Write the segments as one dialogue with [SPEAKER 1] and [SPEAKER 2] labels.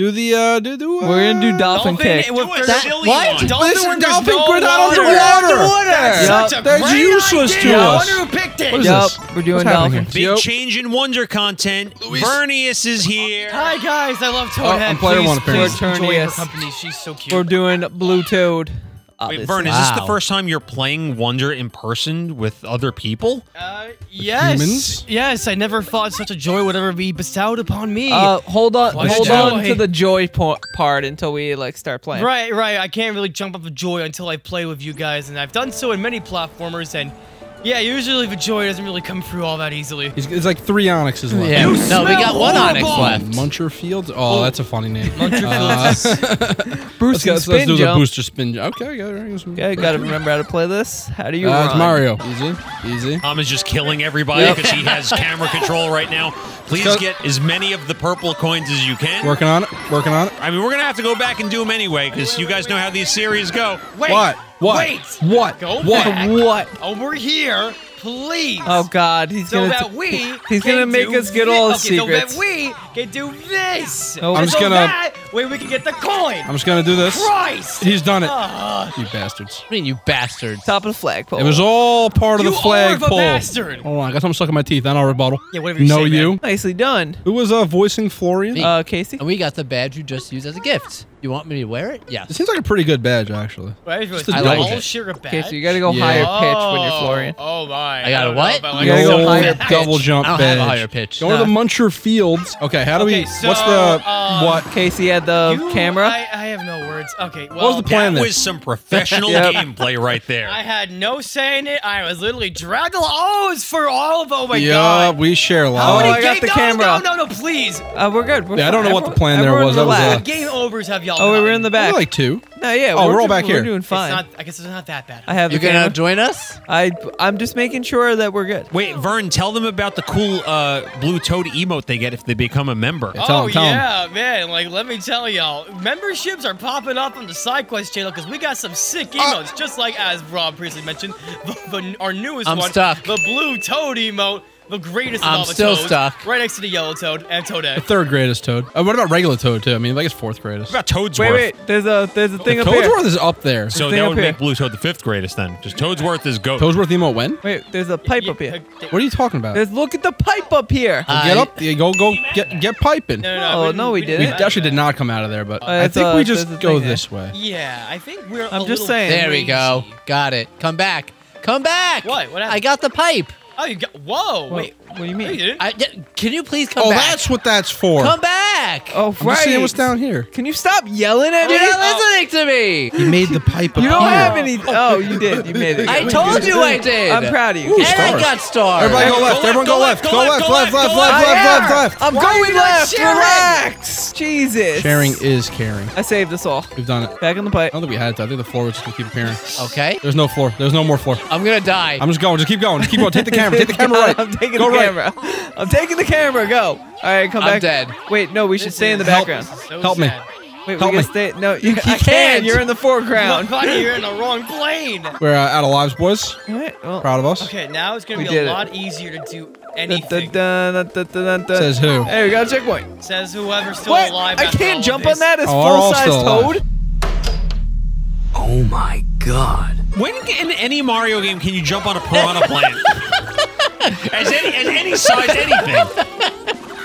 [SPEAKER 1] Do the uh, do the. Uh,
[SPEAKER 2] We're gonna do dolphin, kick.
[SPEAKER 3] Do a
[SPEAKER 4] That-
[SPEAKER 3] silly
[SPEAKER 4] what?
[SPEAKER 3] one.
[SPEAKER 4] Dolphin
[SPEAKER 1] Listen, dolphin
[SPEAKER 4] no
[SPEAKER 1] grid out
[SPEAKER 4] water.
[SPEAKER 1] underwater.
[SPEAKER 4] That's
[SPEAKER 2] Yup.
[SPEAKER 4] such a
[SPEAKER 1] That's
[SPEAKER 4] great
[SPEAKER 1] useless to
[SPEAKER 4] idea.
[SPEAKER 1] us.
[SPEAKER 4] I wonder who picked it.
[SPEAKER 1] What is
[SPEAKER 2] Yup,
[SPEAKER 1] this?
[SPEAKER 2] we're doing
[SPEAKER 1] What's
[SPEAKER 2] dolphin.
[SPEAKER 3] Big
[SPEAKER 1] here?
[SPEAKER 3] change in Wonder content. Vernias is here.
[SPEAKER 4] Hi guys, I love
[SPEAKER 1] Oh,
[SPEAKER 4] Toadhead.
[SPEAKER 1] I'm player
[SPEAKER 4] please,
[SPEAKER 1] one, apparently.
[SPEAKER 4] please enjoy her
[SPEAKER 2] Turnius.
[SPEAKER 4] company. She's so cute.
[SPEAKER 2] We're doing blue toad.
[SPEAKER 3] Wait,
[SPEAKER 2] obviously.
[SPEAKER 3] Vern, is this the first time you're playing Wonder in person with other people?
[SPEAKER 4] Uh, yes.
[SPEAKER 1] humans?
[SPEAKER 4] Yes, I never thought such a joy would ever be bestowed upon me.
[SPEAKER 2] Uh, hold on,
[SPEAKER 4] Quite a
[SPEAKER 2] hold on to the joy po- part until we like start playing.
[SPEAKER 4] right, right. I can't really jump up with joy until I play with you guys, and I've done so in many platformers, and yeah, usually the joy doesn't really come through all that easily.
[SPEAKER 1] He's, it's like three onyxes left.
[SPEAKER 4] You
[SPEAKER 5] Yeah. no, we got one Onyx
[SPEAKER 4] horrible.
[SPEAKER 5] left.
[SPEAKER 1] Muncher Fields. Oh, that's a funny name.
[SPEAKER 4] Muncher
[SPEAKER 1] Uh,
[SPEAKER 2] Bruce
[SPEAKER 1] let's,
[SPEAKER 2] spin
[SPEAKER 1] let's do the booster spin. jump. Okay, got it.
[SPEAKER 2] Okay, gotta remember how to play this. How do you
[SPEAKER 1] Uh,
[SPEAKER 2] run?
[SPEAKER 1] it's Mario. Easy, easy.
[SPEAKER 3] Tom is just killing everybody
[SPEAKER 2] Yep.
[SPEAKER 3] because he has camera control right now. Please get as many of the purple coins as you can.
[SPEAKER 1] Working on it. Working on it.
[SPEAKER 3] I mean, we're gonna have to go back and do them anyway because you guys know how these series go.
[SPEAKER 4] Wait,
[SPEAKER 1] What? What?
[SPEAKER 4] Wait.
[SPEAKER 1] What?
[SPEAKER 4] Go
[SPEAKER 1] What?
[SPEAKER 4] back.
[SPEAKER 2] What?
[SPEAKER 4] Over here, please.
[SPEAKER 2] Oh God, he's
[SPEAKER 4] so
[SPEAKER 2] gonna.
[SPEAKER 4] So that we
[SPEAKER 2] he's gonna make us get all the
[SPEAKER 4] okay,
[SPEAKER 2] secrets.
[SPEAKER 4] So that we can do this.
[SPEAKER 2] Oh.
[SPEAKER 1] I'm just gonna-
[SPEAKER 4] That way we can get the coin.
[SPEAKER 1] I'm just gonna do this.
[SPEAKER 4] Christ.
[SPEAKER 1] He's done it.
[SPEAKER 4] Ah,
[SPEAKER 1] You bastards.
[SPEAKER 5] What do you mean, you bastards?
[SPEAKER 2] Top of the flagpole.
[SPEAKER 1] It was all part of
[SPEAKER 4] you
[SPEAKER 1] the flag
[SPEAKER 4] are the
[SPEAKER 1] pole.
[SPEAKER 4] bastard.
[SPEAKER 1] Hold on, I got something stuck in my teeth. I know rebuttal.
[SPEAKER 4] Yeah, whatever you
[SPEAKER 1] know
[SPEAKER 4] say, man.
[SPEAKER 1] you.
[SPEAKER 2] nicely done.
[SPEAKER 1] Who was uh, voicing Florian?
[SPEAKER 5] Me.
[SPEAKER 2] Uh, Casey.
[SPEAKER 5] And we got the badge you just used as a gift. You want me to wear it?
[SPEAKER 1] It
[SPEAKER 5] Yes.
[SPEAKER 1] seems like a pretty good badge, actually.
[SPEAKER 4] Right?
[SPEAKER 1] Just a
[SPEAKER 5] I
[SPEAKER 1] double
[SPEAKER 5] like
[SPEAKER 1] check.
[SPEAKER 5] it.
[SPEAKER 4] Sugar badge.
[SPEAKER 2] Okay, so you gotta go
[SPEAKER 1] Yeah.
[SPEAKER 2] higher pitch when you're Florian.
[SPEAKER 4] Oh my!
[SPEAKER 5] I got a what?
[SPEAKER 4] if
[SPEAKER 5] You
[SPEAKER 2] gotta go higher pitch.
[SPEAKER 1] double jump
[SPEAKER 5] I don't
[SPEAKER 1] badge.
[SPEAKER 5] have a higher pitch.
[SPEAKER 1] Going to the Muncher Fields. Okay, how do
[SPEAKER 4] Okay,
[SPEAKER 1] we?
[SPEAKER 4] so,
[SPEAKER 1] what's the
[SPEAKER 4] uh,
[SPEAKER 1] what?
[SPEAKER 2] Casey had the
[SPEAKER 4] You-
[SPEAKER 2] camera.
[SPEAKER 4] I, I have no words. Okay, well,
[SPEAKER 1] What was the plan
[SPEAKER 3] That
[SPEAKER 1] then?
[SPEAKER 3] was some professional
[SPEAKER 2] Yep.
[SPEAKER 3] gameplay right there.
[SPEAKER 4] I had no say in it. I was literally dragged along. Oh, it's for all of. Oh my
[SPEAKER 1] yeah,
[SPEAKER 4] god.
[SPEAKER 1] Yeah, we share a
[SPEAKER 2] Oh,
[SPEAKER 1] lot.
[SPEAKER 4] many
[SPEAKER 2] I got
[SPEAKER 4] game-
[SPEAKER 2] the
[SPEAKER 4] no,
[SPEAKER 2] camera.
[SPEAKER 4] No, no, no, please.
[SPEAKER 2] Uh, we're good. We're
[SPEAKER 1] Yeah, I don't
[SPEAKER 2] fine.
[SPEAKER 1] know what the
[SPEAKER 2] Everyone-
[SPEAKER 1] plan there was. That was,
[SPEAKER 2] relax.
[SPEAKER 1] uh,
[SPEAKER 4] What game overs have y'all?
[SPEAKER 2] Oh, wait, we're in the
[SPEAKER 1] Maybe
[SPEAKER 2] back.
[SPEAKER 1] like two.
[SPEAKER 2] No, yeah.
[SPEAKER 1] Oh, we're all
[SPEAKER 2] doing-
[SPEAKER 1] back here.
[SPEAKER 2] We're doing
[SPEAKER 4] It's
[SPEAKER 2] fine.
[SPEAKER 4] not. I guess it's not that bad.
[SPEAKER 2] I have
[SPEAKER 5] You
[SPEAKER 2] the
[SPEAKER 5] gonna
[SPEAKER 2] camera.
[SPEAKER 5] join us?
[SPEAKER 2] I I'm just making sure that we're good.
[SPEAKER 3] Wait, Vern, tell them about the cool uh, blue toad emote they get if they become a member.
[SPEAKER 1] Yeah, tell
[SPEAKER 4] oh
[SPEAKER 1] 'em, tell 'em.
[SPEAKER 4] yeah, man! Like, let me tell y'all, memberships are popping up on the side quest channel because we got some sick uh, emotes, just like as Rob previously mentioned, the, the, our newest
[SPEAKER 5] I'm
[SPEAKER 4] one,
[SPEAKER 5] stuck.
[SPEAKER 4] the blue toad emote, the greatest of
[SPEAKER 5] I'm
[SPEAKER 4] all the
[SPEAKER 5] still
[SPEAKER 4] toads,
[SPEAKER 5] stuck.
[SPEAKER 4] right next to the yellow toad and Toadette.
[SPEAKER 1] The third greatest toad. Uh, what about regular toad too? I mean, like it's fourth greatest.
[SPEAKER 3] What about Toadsworth?
[SPEAKER 2] Wait, wait. There's a there's a thing up here.
[SPEAKER 1] Toadsworth is up there.
[SPEAKER 3] So
[SPEAKER 2] thing
[SPEAKER 3] that
[SPEAKER 2] up
[SPEAKER 3] would
[SPEAKER 2] here.
[SPEAKER 3] make Blue Toad the fifth greatest then. Just Toadsworth is goat.
[SPEAKER 1] Toadsworth emote when?
[SPEAKER 2] Wait, there's a pipe up here.
[SPEAKER 1] What are you talking about?
[SPEAKER 2] There's look at the pipe up here.
[SPEAKER 5] Uh,
[SPEAKER 1] get
[SPEAKER 5] I-
[SPEAKER 1] up. Yeah, go go get get piping.
[SPEAKER 4] No, no,
[SPEAKER 2] Oh,
[SPEAKER 4] no,
[SPEAKER 2] no, we
[SPEAKER 1] We
[SPEAKER 2] didn't.
[SPEAKER 1] actually did not come out of there, but I
[SPEAKER 2] it's,
[SPEAKER 1] think
[SPEAKER 2] uh,
[SPEAKER 1] we
[SPEAKER 2] there's
[SPEAKER 1] just
[SPEAKER 2] a
[SPEAKER 1] go
[SPEAKER 2] thing there.
[SPEAKER 1] this way.
[SPEAKER 4] Yeah, I think we're.
[SPEAKER 2] I'm
[SPEAKER 4] a
[SPEAKER 2] just
[SPEAKER 4] little
[SPEAKER 2] saying.
[SPEAKER 5] There we go.
[SPEAKER 4] crazy.
[SPEAKER 5] Got it. Come back. Come back.
[SPEAKER 4] What? What happened?
[SPEAKER 5] I got the pipe.
[SPEAKER 4] Oh, you got. Whoa! Wait.
[SPEAKER 2] What do you mean?
[SPEAKER 5] I, can you please come
[SPEAKER 1] Oh,
[SPEAKER 5] back?
[SPEAKER 1] that's what that's for.
[SPEAKER 5] Come back.
[SPEAKER 2] Oh,
[SPEAKER 1] I'm
[SPEAKER 2] right.
[SPEAKER 1] just seeing what's down here.
[SPEAKER 2] Can you stop yelling at me?
[SPEAKER 5] You're not listening oh. to me.
[SPEAKER 1] He made the pipe
[SPEAKER 2] You don't
[SPEAKER 1] here.
[SPEAKER 2] have any. Oh, you did. You made it.
[SPEAKER 5] I told you I did.
[SPEAKER 2] I'm proud of you.
[SPEAKER 1] Ooh,
[SPEAKER 5] And I
[SPEAKER 1] stars.
[SPEAKER 5] got stars.
[SPEAKER 1] Everybody go
[SPEAKER 3] Go
[SPEAKER 1] left.
[SPEAKER 3] left,
[SPEAKER 1] Everyone
[SPEAKER 3] go
[SPEAKER 1] go left.
[SPEAKER 3] left,
[SPEAKER 1] Go
[SPEAKER 3] go
[SPEAKER 1] left.
[SPEAKER 3] left,
[SPEAKER 1] Left. Left.
[SPEAKER 3] left,
[SPEAKER 1] Left. Left.
[SPEAKER 2] I'm
[SPEAKER 4] Why are
[SPEAKER 2] going
[SPEAKER 4] you not
[SPEAKER 2] left.
[SPEAKER 4] sharing?
[SPEAKER 2] Relax. Jesus.
[SPEAKER 1] Sharing is caring.
[SPEAKER 2] I saved us all.
[SPEAKER 1] We've done it.
[SPEAKER 2] Back in the pipe.
[SPEAKER 1] I don't think we had to. I think the floor was just gonna keep appearing.
[SPEAKER 5] Okay.
[SPEAKER 1] There's no floor. There's no more floor.
[SPEAKER 5] I'm gonna die.
[SPEAKER 1] I'm just going. Just keep going. Just keep going. Take the camera. Take the camera right.
[SPEAKER 2] I'm taking
[SPEAKER 1] Go
[SPEAKER 2] the
[SPEAKER 1] right.
[SPEAKER 2] camera. I'm taking the camera. Go. All right, come back.
[SPEAKER 5] I'm
[SPEAKER 2] back.
[SPEAKER 5] dead.
[SPEAKER 2] Wait, no, we should
[SPEAKER 4] This
[SPEAKER 2] stay in the
[SPEAKER 4] is-
[SPEAKER 2] background.
[SPEAKER 4] So
[SPEAKER 1] Help me.
[SPEAKER 2] Wait,
[SPEAKER 1] Help
[SPEAKER 2] we
[SPEAKER 1] me.
[SPEAKER 2] can stay. No, you, I
[SPEAKER 5] can't.
[SPEAKER 2] can. You're in the foreground.
[SPEAKER 4] Buddy, you're in the wrong plane.
[SPEAKER 1] We're uh, out of lives, boys.
[SPEAKER 2] All right, well,
[SPEAKER 1] Proud of us.
[SPEAKER 4] Okay, now it's gonna
[SPEAKER 2] We
[SPEAKER 4] be
[SPEAKER 2] did
[SPEAKER 4] a
[SPEAKER 2] it.
[SPEAKER 4] lot easier to do anything.
[SPEAKER 1] Says who?
[SPEAKER 2] Hey, we got a checkpoint.
[SPEAKER 4] Says whoever's still
[SPEAKER 2] What?
[SPEAKER 4] alive.
[SPEAKER 2] I can't
[SPEAKER 4] of
[SPEAKER 2] jump
[SPEAKER 4] this.
[SPEAKER 2] on that It's
[SPEAKER 1] Oh,
[SPEAKER 2] full size
[SPEAKER 1] still
[SPEAKER 2] toad.
[SPEAKER 6] Oh my god.
[SPEAKER 3] When in any Mario game can you jump on a piranha plant? as any as any size anything.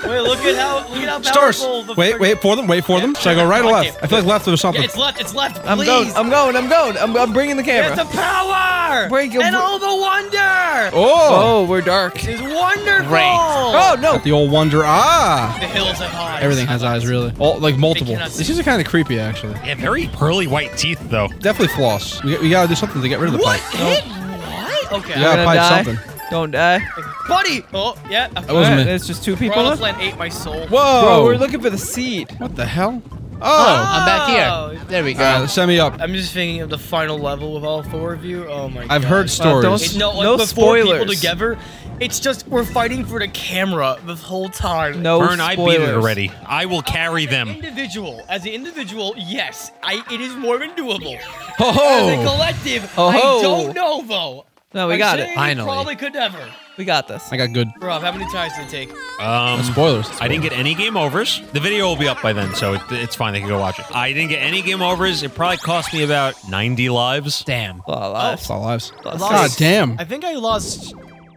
[SPEAKER 4] Wait, look at how look at how
[SPEAKER 1] Stars.
[SPEAKER 4] powerful the
[SPEAKER 1] Wait, wait for them. Wait for them. Should I go right or left? I feel like left or
[SPEAKER 4] Yeah,
[SPEAKER 1] something.
[SPEAKER 4] it's left. It's left.
[SPEAKER 2] I'm going. I'm going. I'm going. I'm, I'm bringing the
[SPEAKER 4] camera.
[SPEAKER 2] camera.
[SPEAKER 4] the power
[SPEAKER 2] Break it-
[SPEAKER 4] and all the wonder.
[SPEAKER 1] Oh,
[SPEAKER 2] Oh, we're dark.
[SPEAKER 4] This is wonderful.
[SPEAKER 5] Great.
[SPEAKER 2] Oh no.
[SPEAKER 1] the old wonder. Ah,
[SPEAKER 4] The hills have eyes.
[SPEAKER 1] everything has eyes, really. All like multiple.
[SPEAKER 4] cannot see.
[SPEAKER 1] These are kind of creepy, actually.
[SPEAKER 3] Yeah, very pearly white teeth though.
[SPEAKER 1] Definitely floss. We, we gotta do something to get rid of the
[SPEAKER 4] What?
[SPEAKER 1] pipe.
[SPEAKER 4] Hit what? Okay.
[SPEAKER 1] You gotta
[SPEAKER 2] gonna
[SPEAKER 1] pipe
[SPEAKER 2] die.
[SPEAKER 1] something.
[SPEAKER 2] Don't die.
[SPEAKER 4] Buddy. Oh, yeah.
[SPEAKER 1] That wasn't
[SPEAKER 2] Alright,
[SPEAKER 1] me.
[SPEAKER 2] There's just two people
[SPEAKER 4] Piranha
[SPEAKER 2] left.
[SPEAKER 4] plant ate my soul.
[SPEAKER 1] Whoa!
[SPEAKER 2] Bro, we're looking for the seed.
[SPEAKER 1] what the hell? Oh,
[SPEAKER 5] I'm back
[SPEAKER 4] Oh.
[SPEAKER 5] here. There we go.
[SPEAKER 1] uh, send me up.
[SPEAKER 4] I'm just thinking of the final level with all four of you. Oh my god.
[SPEAKER 1] I've heard
[SPEAKER 2] Uh,
[SPEAKER 1] stories.
[SPEAKER 2] don't-
[SPEAKER 4] It- no,
[SPEAKER 2] No
[SPEAKER 4] the four people together. It's just we're fighting for the camera the whole time.
[SPEAKER 2] No
[SPEAKER 3] Vern, I
[SPEAKER 2] spoilers.
[SPEAKER 3] beat it already. I will carry them.
[SPEAKER 4] Individual, as an individual, yes, I it is more than doable.
[SPEAKER 1] Ho -ho.
[SPEAKER 4] As a collective,
[SPEAKER 1] ho!
[SPEAKER 4] collective,
[SPEAKER 2] Oh,
[SPEAKER 4] I don't know though.
[SPEAKER 2] No, we
[SPEAKER 4] I'm
[SPEAKER 2] got it.
[SPEAKER 5] Finally.
[SPEAKER 4] Probably could never.
[SPEAKER 2] We got this.
[SPEAKER 1] I got good.
[SPEAKER 4] Rob, how many tries did it take?
[SPEAKER 3] Um,
[SPEAKER 1] Spoilers.
[SPEAKER 3] I didn't get any game overs. The video will be up by then, so it, it's fine. They can go watch it. I didn't get any game overs. It probably cost me about 90 lives.
[SPEAKER 5] Damn.
[SPEAKER 2] A lot of lives.
[SPEAKER 1] It's all lives.
[SPEAKER 2] Lost.
[SPEAKER 1] God damn.
[SPEAKER 4] I think I lost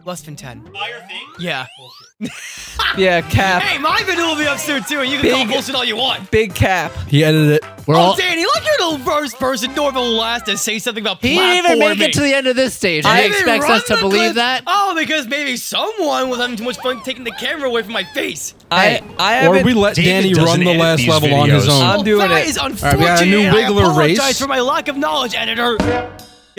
[SPEAKER 4] less than 10.
[SPEAKER 3] Fire thing?
[SPEAKER 4] Yeah.
[SPEAKER 2] Yeah, cap.
[SPEAKER 4] Hey, my video will be up soon too, and you can call
[SPEAKER 2] Big-
[SPEAKER 4] bullshit all you want.
[SPEAKER 2] Big cap.
[SPEAKER 1] He edited it.
[SPEAKER 5] We're
[SPEAKER 4] Oh,
[SPEAKER 5] all.
[SPEAKER 4] Danny, like you're the first person Norville last to say something about
[SPEAKER 5] He didn't even make
[SPEAKER 4] platforming.
[SPEAKER 5] it to the end of this stage.
[SPEAKER 4] I
[SPEAKER 5] And he
[SPEAKER 4] didn't
[SPEAKER 5] expects
[SPEAKER 4] run
[SPEAKER 5] us to believe
[SPEAKER 4] clip.
[SPEAKER 5] that.
[SPEAKER 4] Oh, because maybe someone was having too much fun taking the camera away from my face.
[SPEAKER 2] I I
[SPEAKER 1] Or
[SPEAKER 2] haven't.
[SPEAKER 1] we let
[SPEAKER 3] David
[SPEAKER 1] Danny run the last
[SPEAKER 3] these
[SPEAKER 1] level on his own.
[SPEAKER 2] I'm
[SPEAKER 4] well,
[SPEAKER 2] doing
[SPEAKER 4] that
[SPEAKER 2] it.
[SPEAKER 4] is
[SPEAKER 1] right,
[SPEAKER 4] unfortunate.
[SPEAKER 1] we got a new
[SPEAKER 4] I
[SPEAKER 1] Wiggler
[SPEAKER 4] apologize
[SPEAKER 1] race.
[SPEAKER 4] for my lack of knowledge, editor.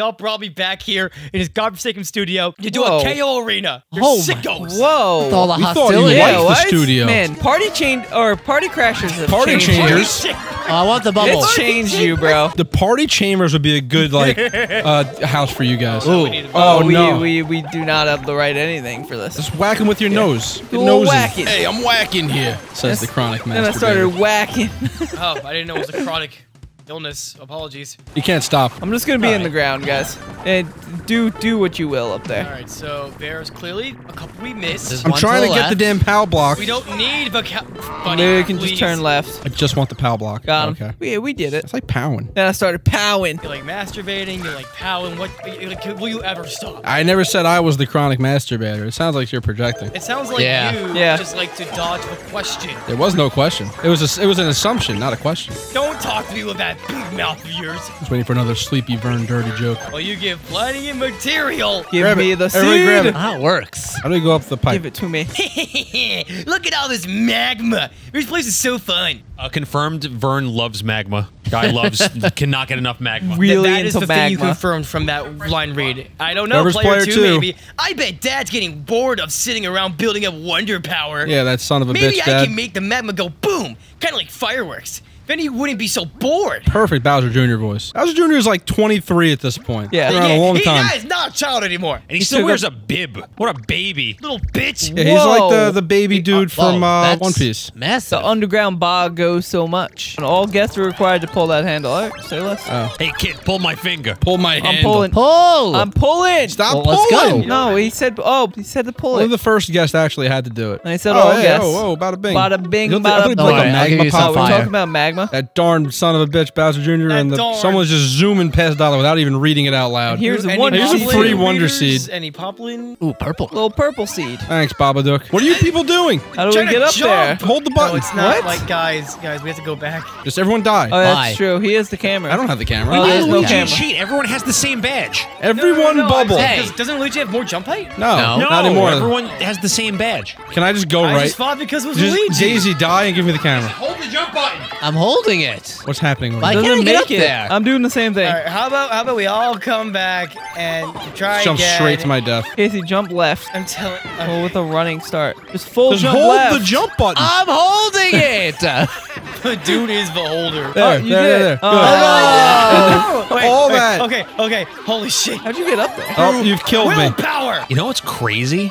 [SPEAKER 4] Y'all brought me back here in his godforsaken studio to do
[SPEAKER 2] Whoa.
[SPEAKER 4] a KO arena. You're
[SPEAKER 2] Oh my-
[SPEAKER 4] sickos.
[SPEAKER 2] Whoa.
[SPEAKER 5] With all the
[SPEAKER 1] We thought you
[SPEAKER 5] hostility.
[SPEAKER 1] liked
[SPEAKER 2] yeah,
[SPEAKER 1] the studio.
[SPEAKER 2] Man, party change or party crashers have
[SPEAKER 1] Party
[SPEAKER 2] changed
[SPEAKER 1] changers.
[SPEAKER 2] you.
[SPEAKER 5] Oh, I want the bubble.
[SPEAKER 2] It's changed you, bro.
[SPEAKER 1] The party chambers would be a good like uh, house for you guys.
[SPEAKER 4] We need to-
[SPEAKER 1] Oh,
[SPEAKER 2] we,
[SPEAKER 1] no.
[SPEAKER 2] we we do not have the right anything for this.
[SPEAKER 1] Just whack him with your nose. Your nose is-
[SPEAKER 2] whack it.
[SPEAKER 1] Hey, I'm whacking here, says the chronic
[SPEAKER 2] Then I started whacking.
[SPEAKER 4] Oh, I didn't know it was a chronic illness. Apologies.
[SPEAKER 1] You can't stop.
[SPEAKER 2] I'm just gonna be in the ground, guys. And do do what you will up there.
[SPEAKER 4] All right, so there's clearly a couple we missed.
[SPEAKER 1] I'm trying to
[SPEAKER 5] the
[SPEAKER 1] get the damn pow block.
[SPEAKER 4] We don't need voca- buddy.
[SPEAKER 2] Maybe we can just turn left.
[SPEAKER 1] I just want the pow block.
[SPEAKER 2] Got him.
[SPEAKER 1] Okay.
[SPEAKER 2] We we did it.
[SPEAKER 1] It's like powing.
[SPEAKER 2] Then I started powing.
[SPEAKER 4] You're like masturbating. You're like powing. What? you're like, will you ever stop?
[SPEAKER 1] I never said I was the chronic masturbator. It sounds like you're projecting.
[SPEAKER 4] It sounds like
[SPEAKER 5] Yeah.
[SPEAKER 4] you
[SPEAKER 2] Yeah.
[SPEAKER 4] just like to dodge a question.
[SPEAKER 1] There was no question. It was a, it was an assumption, not a question.
[SPEAKER 4] Don't talk to me with that big mouth of yours.
[SPEAKER 1] I was waiting for another sleepy Vern dirty joke.
[SPEAKER 4] Well, you give plenty of material.
[SPEAKER 2] Give
[SPEAKER 1] Grab
[SPEAKER 2] me
[SPEAKER 1] it.
[SPEAKER 2] the
[SPEAKER 1] Everybody grab
[SPEAKER 2] seed.
[SPEAKER 1] it.
[SPEAKER 5] How it works.
[SPEAKER 1] How do we go up the pipe?
[SPEAKER 2] Give it to me.
[SPEAKER 4] Look at all this magma. This place is so fun.
[SPEAKER 3] Uh, confirmed Vern loves magma. Guy loves, cannot get enough magma.
[SPEAKER 2] Really
[SPEAKER 4] that is
[SPEAKER 2] into
[SPEAKER 4] the thing you confirmed from that line read. I don't know,
[SPEAKER 1] Whoever's
[SPEAKER 4] player,
[SPEAKER 1] player
[SPEAKER 4] two,
[SPEAKER 1] two.
[SPEAKER 4] maybe. I bet Dad's getting bored of sitting around building up wonder power.
[SPEAKER 1] Yeah, that son of a
[SPEAKER 4] Maybe
[SPEAKER 1] bitch, Maybe
[SPEAKER 4] I
[SPEAKER 1] Dad.
[SPEAKER 4] can make the magma go boom, kind of like fireworks. Then he wouldn't be so bored.
[SPEAKER 1] Perfect Bowser Jr. voice. Bowser Jr. is like 23 at this point.
[SPEAKER 2] Yeah.
[SPEAKER 1] Been around a long
[SPEAKER 4] he
[SPEAKER 1] time.
[SPEAKER 4] is not a child anymore.
[SPEAKER 3] And he still wears
[SPEAKER 2] a-
[SPEAKER 3] a bib. What a baby.
[SPEAKER 4] Little bitch.
[SPEAKER 1] Yeah, he's like the, the baby dude
[SPEAKER 5] Whoa,
[SPEAKER 1] from uh, One Piece.
[SPEAKER 5] Massive.
[SPEAKER 2] The underground bog goes so much. And all guests are required to pull that handle. All right, say less.
[SPEAKER 1] Oh.
[SPEAKER 3] Hey, kid, pull my finger.
[SPEAKER 1] Pull my hand.
[SPEAKER 2] I'm pulling.
[SPEAKER 5] Pull.
[SPEAKER 2] I'm pulling.
[SPEAKER 1] Stop
[SPEAKER 5] Well, let's go.
[SPEAKER 1] pulling.
[SPEAKER 2] No, he said. Oh, he said to pull
[SPEAKER 1] Only
[SPEAKER 2] it.
[SPEAKER 1] the first guest actually had to do it.
[SPEAKER 2] And he said
[SPEAKER 1] oh,
[SPEAKER 2] all
[SPEAKER 1] hey,
[SPEAKER 2] guests.
[SPEAKER 1] Oh, oh, bada bing.
[SPEAKER 2] Bada bing,
[SPEAKER 1] He'll-
[SPEAKER 2] bada
[SPEAKER 1] he'll
[SPEAKER 2] boom.
[SPEAKER 1] put like a
[SPEAKER 5] Alright, I'll give
[SPEAKER 1] magma
[SPEAKER 5] you some
[SPEAKER 2] Oh,
[SPEAKER 1] pop.
[SPEAKER 2] we're talking about magma.
[SPEAKER 1] That darn son of a bitch, Bowser Jr.
[SPEAKER 4] That
[SPEAKER 1] and the,
[SPEAKER 4] darn-
[SPEAKER 1] someone's just zooming past Dollar without even reading it out loud.
[SPEAKER 2] And here's
[SPEAKER 4] Any
[SPEAKER 2] one
[SPEAKER 1] Here's a free Wonder? Seed.
[SPEAKER 4] Any poplin?
[SPEAKER 5] Ooh, purple.
[SPEAKER 2] little purple seed.
[SPEAKER 1] Thanks, Babadook. What are you people doing?
[SPEAKER 2] How do we get up there?
[SPEAKER 1] Hold the button.
[SPEAKER 4] No,
[SPEAKER 1] button.
[SPEAKER 4] it's not
[SPEAKER 2] What?
[SPEAKER 4] like guys, guys. We have to go back.
[SPEAKER 1] Just everyone die.
[SPEAKER 2] Oh, that's
[SPEAKER 5] Why?
[SPEAKER 2] true. He is the camera.
[SPEAKER 1] I don't have the camera.
[SPEAKER 2] Oh, there's no
[SPEAKER 3] Luigi
[SPEAKER 2] camera.
[SPEAKER 3] cheat. Everyone has the same badge.
[SPEAKER 1] Everyone
[SPEAKER 4] No, no, no,
[SPEAKER 1] bubble.
[SPEAKER 5] Hey.
[SPEAKER 4] Does, doesn't Luigi have more jump height?
[SPEAKER 1] No,
[SPEAKER 5] No.
[SPEAKER 1] not anymore.
[SPEAKER 3] Everyone has the same badge.
[SPEAKER 1] Can I just go
[SPEAKER 4] I
[SPEAKER 1] right?
[SPEAKER 4] just fought because it was
[SPEAKER 1] Just
[SPEAKER 4] Luigi.
[SPEAKER 1] Daisy die and give me the camera.
[SPEAKER 3] Hold the jump button.
[SPEAKER 5] I'm holding it.
[SPEAKER 1] What's happening? over
[SPEAKER 5] Why
[SPEAKER 1] there?
[SPEAKER 5] can't I
[SPEAKER 2] Doesn't
[SPEAKER 5] get
[SPEAKER 2] make
[SPEAKER 5] up
[SPEAKER 2] it.
[SPEAKER 5] there?
[SPEAKER 2] I'm doing the same thing.
[SPEAKER 4] All right, how about how about we all come back and try
[SPEAKER 1] Jump
[SPEAKER 4] again?
[SPEAKER 1] straight to my death.
[SPEAKER 2] Casey, jump left.
[SPEAKER 4] I'm telling.
[SPEAKER 2] Well, with a running start. Just full
[SPEAKER 1] Just
[SPEAKER 2] jump
[SPEAKER 1] hold
[SPEAKER 2] left.
[SPEAKER 1] the jump button.
[SPEAKER 5] I'm holding it.
[SPEAKER 4] the dude is beholder.
[SPEAKER 1] there,
[SPEAKER 2] Oh,
[SPEAKER 1] there,
[SPEAKER 2] you
[SPEAKER 1] there,
[SPEAKER 2] did
[SPEAKER 1] there.
[SPEAKER 2] it. Oh.
[SPEAKER 1] Good.
[SPEAKER 2] Oh.
[SPEAKER 4] Wait,
[SPEAKER 1] all
[SPEAKER 4] wait,
[SPEAKER 1] that.
[SPEAKER 4] Okay, okay. Holy shit.
[SPEAKER 2] How'd you get up there?
[SPEAKER 1] Oh, you've killed me.
[SPEAKER 4] Willpower.
[SPEAKER 3] You know what's crazy?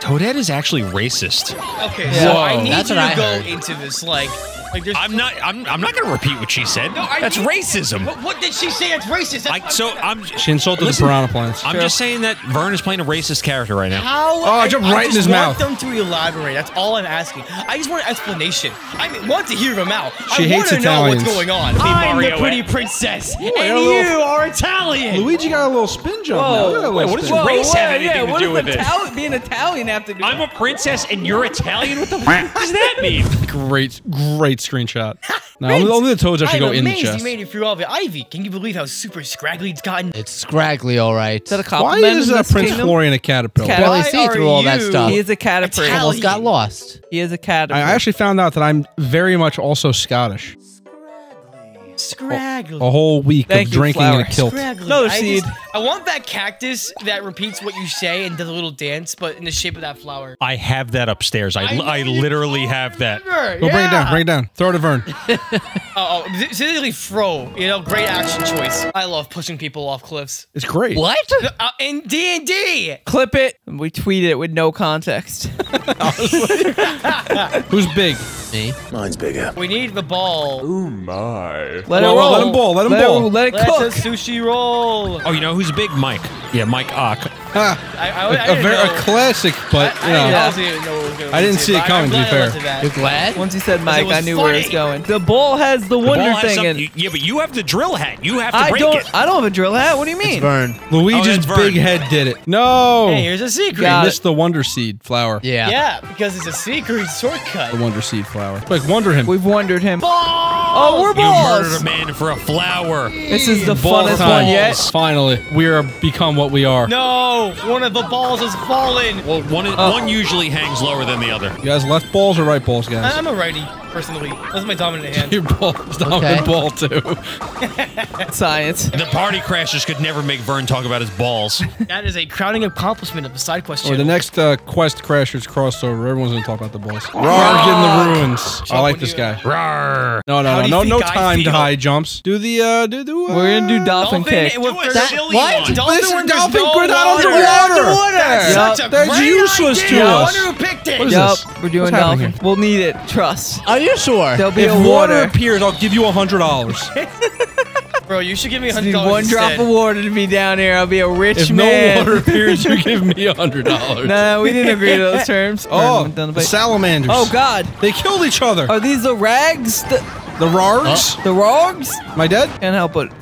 [SPEAKER 3] Toadette is actually racist.
[SPEAKER 4] Okay,
[SPEAKER 2] Yeah.
[SPEAKER 4] so
[SPEAKER 1] Whoa.
[SPEAKER 4] I need
[SPEAKER 5] That's
[SPEAKER 4] you to
[SPEAKER 5] I
[SPEAKER 4] go
[SPEAKER 5] heard.
[SPEAKER 4] into this like, like there's.
[SPEAKER 3] I'm not. I'm. I'm not going to repeat what she said.
[SPEAKER 4] No, I
[SPEAKER 3] That's
[SPEAKER 4] need-
[SPEAKER 3] racism.
[SPEAKER 4] What, what did she say? It's racist. That's
[SPEAKER 3] I, so I'm.
[SPEAKER 1] She insulted
[SPEAKER 3] Listen,
[SPEAKER 1] the piranha plants.
[SPEAKER 3] I'm just saying that Vern is playing a racist character right now.
[SPEAKER 4] How?
[SPEAKER 1] Oh, I jumped right in
[SPEAKER 4] just
[SPEAKER 1] his
[SPEAKER 4] want
[SPEAKER 1] mouth.
[SPEAKER 4] them to elaborate. That's all I'm asking. I just want an explanation. I mean, want to hear them out.
[SPEAKER 1] She
[SPEAKER 4] I
[SPEAKER 1] hates
[SPEAKER 4] want to know what's
[SPEAKER 1] Italians.
[SPEAKER 4] going on. I'm
[SPEAKER 3] Mario
[SPEAKER 4] the pretty
[SPEAKER 3] Ed.
[SPEAKER 4] princess, and
[SPEAKER 1] little-
[SPEAKER 4] you are Italian.
[SPEAKER 1] Luigi got a little spin jump. now. Look at that
[SPEAKER 2] Whoa.
[SPEAKER 1] little
[SPEAKER 3] what is
[SPEAKER 1] spin.
[SPEAKER 3] race have anything
[SPEAKER 2] yeah,
[SPEAKER 3] to
[SPEAKER 2] what
[SPEAKER 3] do
[SPEAKER 2] does
[SPEAKER 3] with it?
[SPEAKER 2] Itali- being Italian have to do?
[SPEAKER 3] I'm a princess and you're Italian. What the fuck does that mean?
[SPEAKER 1] Great, great screenshot. No, only, only the toads actually
[SPEAKER 4] I'm
[SPEAKER 1] go in the chest.
[SPEAKER 4] you made it through all the ivy. Can you believe how super scraggly it's gotten?
[SPEAKER 5] it's scraggly, all right.
[SPEAKER 2] Is that a
[SPEAKER 1] Why
[SPEAKER 2] compliment
[SPEAKER 1] is
[SPEAKER 2] in
[SPEAKER 1] uh, Prince
[SPEAKER 2] kingdom?
[SPEAKER 1] Florian a caterpillar?
[SPEAKER 2] Cat-
[SPEAKER 5] barely
[SPEAKER 4] Why
[SPEAKER 5] see through
[SPEAKER 4] are
[SPEAKER 5] all that
[SPEAKER 4] you-
[SPEAKER 5] stuff.
[SPEAKER 2] He is a caterpillar.
[SPEAKER 4] Italian.
[SPEAKER 5] Almost got lost.
[SPEAKER 2] He is a caterpillar.
[SPEAKER 1] I actually found out that I'm very much also Scottish.
[SPEAKER 4] Scraggly.
[SPEAKER 1] A whole week
[SPEAKER 2] Thank
[SPEAKER 1] of
[SPEAKER 2] you,
[SPEAKER 1] drinking in a kilt.
[SPEAKER 4] Scraggly.
[SPEAKER 2] Another
[SPEAKER 4] I
[SPEAKER 2] seed.
[SPEAKER 4] just- I want that cactus that repeats what you say and does a little dance, but in the shape of that flower.
[SPEAKER 3] I have that upstairs. I,
[SPEAKER 4] I
[SPEAKER 3] I literally have that.
[SPEAKER 4] Sure,
[SPEAKER 1] Go bring it down.
[SPEAKER 4] yeah.
[SPEAKER 1] Bring it down. Throw it to Vern.
[SPEAKER 4] Oh, oh, specifically Fro. You know, great action choice. I love pushing people off cliffs.
[SPEAKER 1] It's great.
[SPEAKER 5] What?
[SPEAKER 4] Uh, in D and D.
[SPEAKER 2] Clip it. We tweet it with no context.
[SPEAKER 1] Who's big?
[SPEAKER 5] Me. Mine's bigger.
[SPEAKER 4] We need the ball. Oh my.
[SPEAKER 2] Let
[SPEAKER 1] Well,
[SPEAKER 2] it
[SPEAKER 1] well,
[SPEAKER 2] roll.
[SPEAKER 1] let him ball, let him
[SPEAKER 2] let
[SPEAKER 1] ball.
[SPEAKER 2] It, let it
[SPEAKER 4] Let's
[SPEAKER 2] cook.
[SPEAKER 4] a sushi roll.
[SPEAKER 3] Oh, you know who's big? Mike. Yeah, Mike Ock.
[SPEAKER 1] Ha,
[SPEAKER 4] I, I, I
[SPEAKER 1] a, a,
[SPEAKER 4] didn't
[SPEAKER 1] very, a classic, but
[SPEAKER 4] I,
[SPEAKER 1] you know.
[SPEAKER 4] I didn't know what was going
[SPEAKER 1] I didn't see it coming, to be fair.
[SPEAKER 5] You're glad?
[SPEAKER 2] Once you said Mike, I knew where it's
[SPEAKER 4] funny.
[SPEAKER 2] going. The ball has the
[SPEAKER 3] The
[SPEAKER 2] wonder
[SPEAKER 3] ball
[SPEAKER 2] thing
[SPEAKER 3] some-
[SPEAKER 2] in.
[SPEAKER 3] you- yeah, but you have the drill hat. You have to
[SPEAKER 2] I
[SPEAKER 3] break
[SPEAKER 2] don't.
[SPEAKER 3] it.
[SPEAKER 2] I don't have a drill hat. What do you mean?
[SPEAKER 5] Vern.
[SPEAKER 1] Luigi's
[SPEAKER 3] Oh, that's Vern.
[SPEAKER 1] big head did it. No.
[SPEAKER 4] Hey, here's a secret.
[SPEAKER 2] Got
[SPEAKER 1] missed the Wonder Seed flower.
[SPEAKER 5] Yeah.
[SPEAKER 4] Yeah, because it's a secret shortcut.
[SPEAKER 1] The Wonder Seed flower. It's like Wonder Him.
[SPEAKER 2] We've wondered him.
[SPEAKER 4] Balls!
[SPEAKER 2] Oh, we're balls!
[SPEAKER 3] You murdered a man for a flower.
[SPEAKER 2] This is the
[SPEAKER 1] Ball
[SPEAKER 2] funnest
[SPEAKER 1] time.
[SPEAKER 2] one yet.
[SPEAKER 1] Finally, we are become what we are.
[SPEAKER 4] No, one of the balls has fallen.
[SPEAKER 3] Well, one
[SPEAKER 2] Oh.
[SPEAKER 3] one usually hangs lower than the other.
[SPEAKER 1] You guys left balls or right balls, guys?
[SPEAKER 4] I'm a righty, personally. That's my dominant hand.
[SPEAKER 1] Your ball is dominant
[SPEAKER 5] Okay.
[SPEAKER 1] ball too.
[SPEAKER 2] Science.
[SPEAKER 3] The party crashers could never make Vern talk about his balls.
[SPEAKER 4] That is a crowning accomplishment of the side quest
[SPEAKER 1] Or the next uh, Quest Crashers crossover, everyone's gonna talk about the balls. Rawr, get in the ruins. I like this guy.
[SPEAKER 3] Rawr.
[SPEAKER 1] No, no,
[SPEAKER 4] How
[SPEAKER 1] no, no, no
[SPEAKER 4] think I
[SPEAKER 1] time to high jumps. Do the uh, do do. Uh,
[SPEAKER 2] We're gonna do dolphin,
[SPEAKER 4] Dolphin
[SPEAKER 2] kick.
[SPEAKER 4] with
[SPEAKER 3] Do a
[SPEAKER 4] first-
[SPEAKER 3] silly
[SPEAKER 5] what?
[SPEAKER 3] one.
[SPEAKER 4] Dolphin
[SPEAKER 1] Listen,
[SPEAKER 4] when there's
[SPEAKER 1] dolphin
[SPEAKER 4] no
[SPEAKER 1] quit out
[SPEAKER 4] water.
[SPEAKER 1] underwater.
[SPEAKER 4] That's
[SPEAKER 2] Yup.
[SPEAKER 4] such a
[SPEAKER 1] That's
[SPEAKER 4] great
[SPEAKER 1] useless to us.
[SPEAKER 4] I wonder who picked it.
[SPEAKER 1] What is
[SPEAKER 2] Yup,
[SPEAKER 1] this?
[SPEAKER 2] we're doing
[SPEAKER 1] What's happening
[SPEAKER 2] dolphin. We'll need it. Trust.
[SPEAKER 5] Are you sure?
[SPEAKER 2] There'll be
[SPEAKER 1] If
[SPEAKER 2] a
[SPEAKER 1] water
[SPEAKER 2] water.
[SPEAKER 1] appears, I'll give you a hundred dollars.
[SPEAKER 4] Bro, you should give me a hundred dollars
[SPEAKER 2] one drop of water to be down here. I'll be a rich
[SPEAKER 1] If
[SPEAKER 2] man.
[SPEAKER 1] no water appears, you give me a hundred dollars.
[SPEAKER 2] no, we didn't agree to those terms.
[SPEAKER 1] Oh,
[SPEAKER 2] the
[SPEAKER 1] the salamanders.
[SPEAKER 2] oh God,
[SPEAKER 1] They killed each other.
[SPEAKER 2] are these the rags? The,
[SPEAKER 1] The Rargs.
[SPEAKER 2] the rogs?
[SPEAKER 1] Am I dead?
[SPEAKER 2] Can't help but